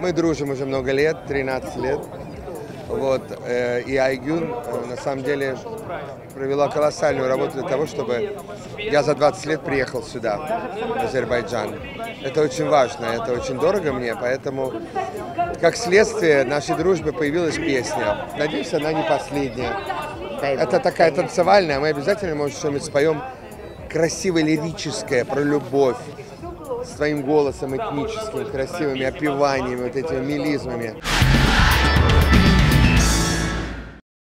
Мы дружим уже много лет, 13 лет. Вот, э, и Айгюн э, на самом деле провела колоссальную работу для того, чтобы я за 20 лет приехал сюда, в Азербайджан. Это очень важно, это очень дорого мне, поэтому как следствие нашей дружбы появилась песня. Надеюсь, она не последняя. Это такая танцевальная, мы обязательно, может, что-нибудь споем красивое, лирическое, про любовь, с твоим голосом этническим, красивыми опеваниями, вот этими мелизмами.